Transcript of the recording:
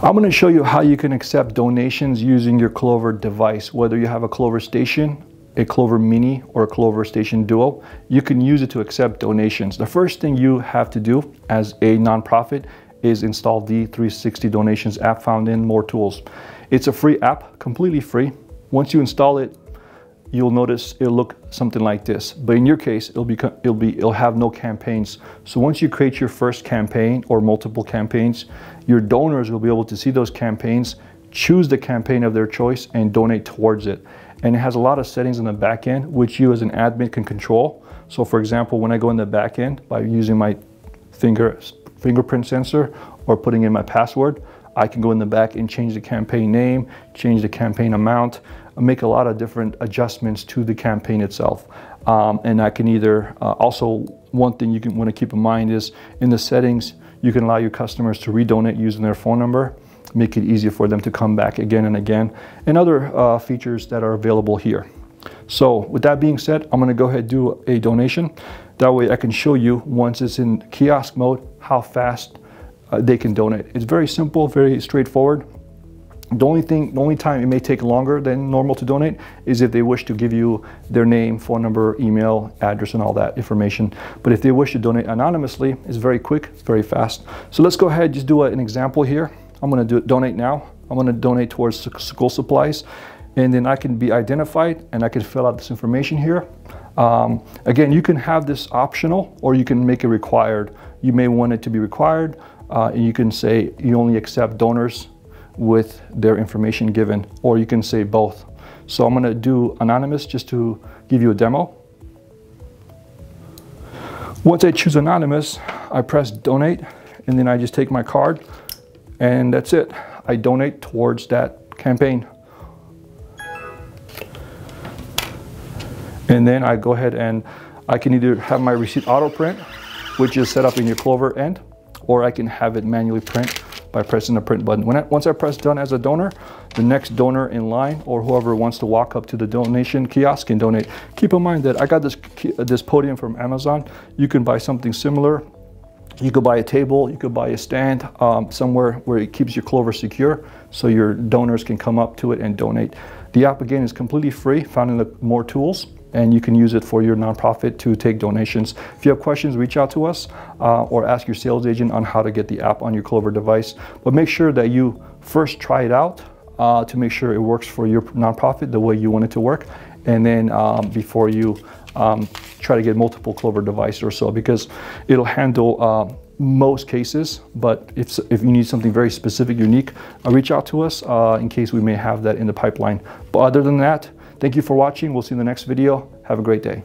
I'm going to show you how you can accept donations using your Clover device, whether you have a Clover Station, a Clover Mini, or a Clover Station Duo. You can use it to accept donations. The first thing you have to do as a nonprofit is install the 360 Donations app found in More Tools. It's a free app, completely free. Once you install it, you'll notice it'll look something like this. But in your case, it'll be it'll be it'll have no campaigns. So once you create your first campaign or multiple campaigns, your donors will be able to see those campaigns, choose the campaign of their choice, and donate towards it. And it has a lot of settings in the back end which you as an admin can control. So for example, when I go in the back end by using my finger fingerprint sensor or putting in my password, I can go in the back and change the campaign name, change the campaign amount, make a lot of different adjustments to the campaign itself. Um, and I can either, uh, also one thing you can want to keep in mind is in the settings, you can allow your customers to redonate using their phone number, make it easier for them to come back again and again, and other uh, features that are available here. So with that being said, I'm going to go ahead and do a donation. That way I can show you once it's in kiosk mode how fast uh, they can donate. It's very simple, very straightforward. The only thing, the only time it may take longer than normal to donate is if they wish to give you their name, phone number, email, address, and all that information. But if they wish to donate anonymously, it's very quick, it's very fast. So let's go ahead, just do an example here. I'm gonna do donate now. I'm gonna donate towards school supplies, and then I can be identified and I can fill out this information here. Um, again, you can have this optional or you can make it required. You may want it to be required, uh, and you can say you only accept donors with their information given, or you can say both. So I'm gonna do anonymous just to give you a demo. Once I choose anonymous, I press donate, and then I just take my card, and that's it. I donate towards that campaign. And then I go ahead and I can either have my receipt auto print, which is set up in your Clover end, or I can have it manually print by pressing the print button. When I, once I press done as a donor, the next donor in line or whoever wants to walk up to the donation kiosk can donate. Keep in mind that I got this, this podium from Amazon. You can buy something similar. You could buy a table, you could buy a stand um, somewhere where it keeps your Clover secure so your donors can come up to it and donate. The app again is completely free, found in the More Tools and you can use it for your nonprofit to take donations. If you have questions, reach out to us uh, or ask your sales agent on how to get the app on your Clover device. But make sure that you first try it out uh, to make sure it works for your nonprofit the way you want it to work, and then um, before you um, try to get multiple Clover devices or so, because it'll handle. Uh, most cases, but if, if you need something very specific, unique, uh, reach out to us uh, in case we may have that in the pipeline. But other than that, Thank you for watching. We'll see you in the next video. Have a great day.